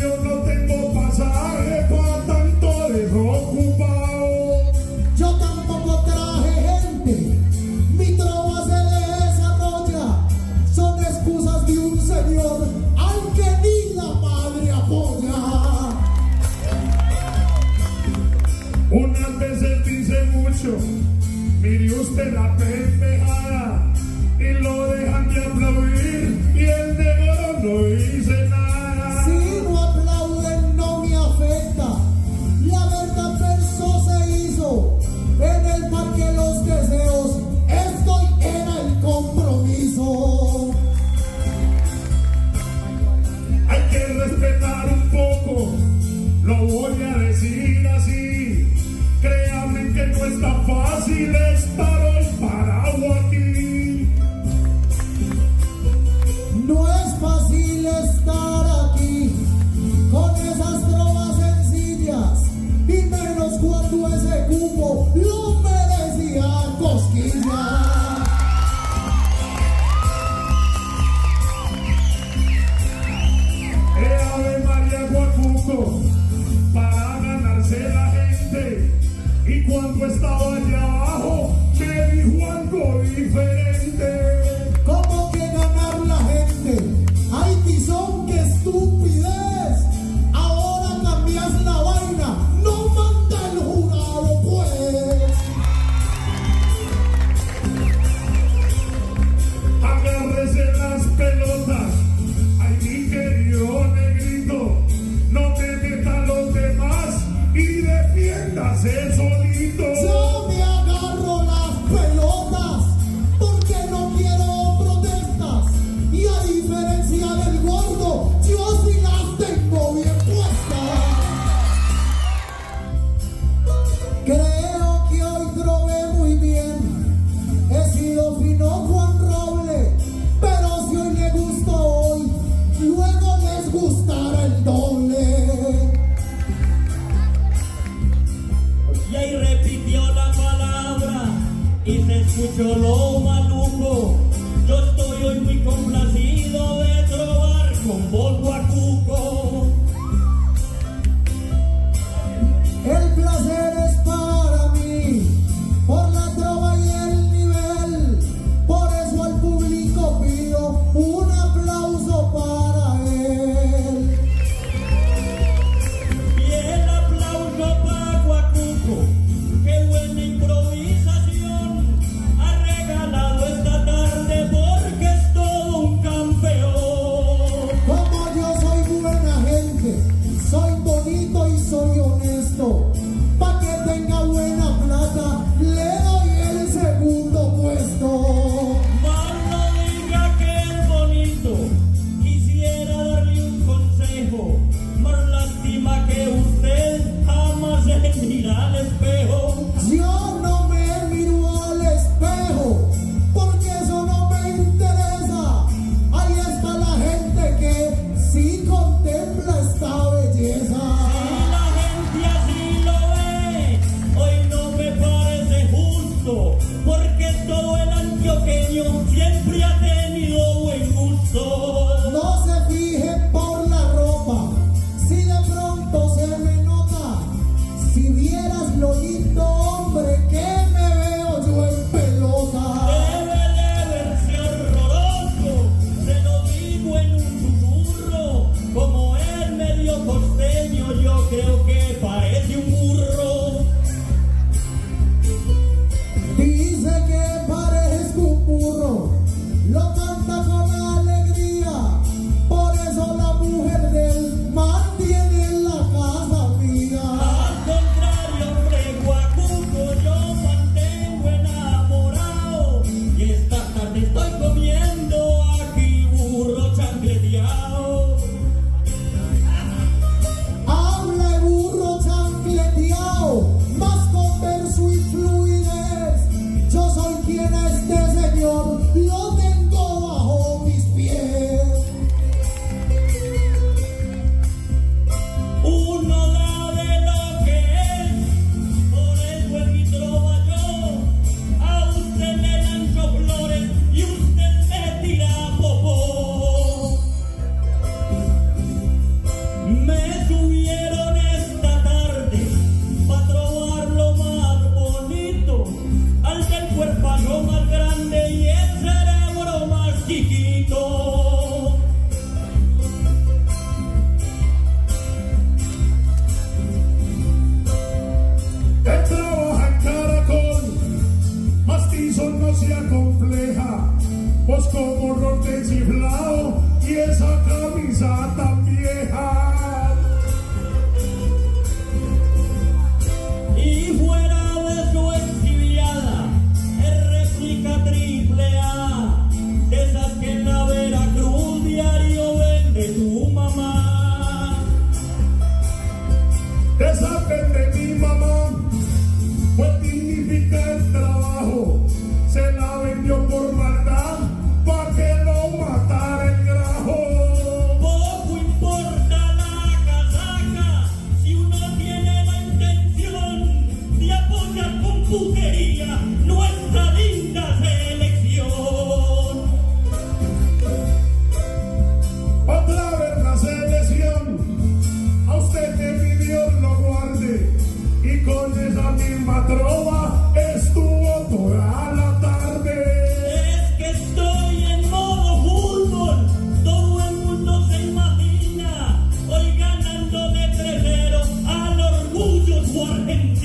yo no tengo pasaje para tanto desocupado. Yo tampoco traje gente, mi trova se desarrolla. Son excusas de un señor al que ni la madre apoya. Unas veces dice mucho, mire usted la pendejada y lo dejan de aplaudir. en el parque los deseos. Esto era el compromiso. Hay que respetar un poco, lo voy a y se escuchó lo maluco. Yo estoy hoy muy complacido de trobar con vos, over and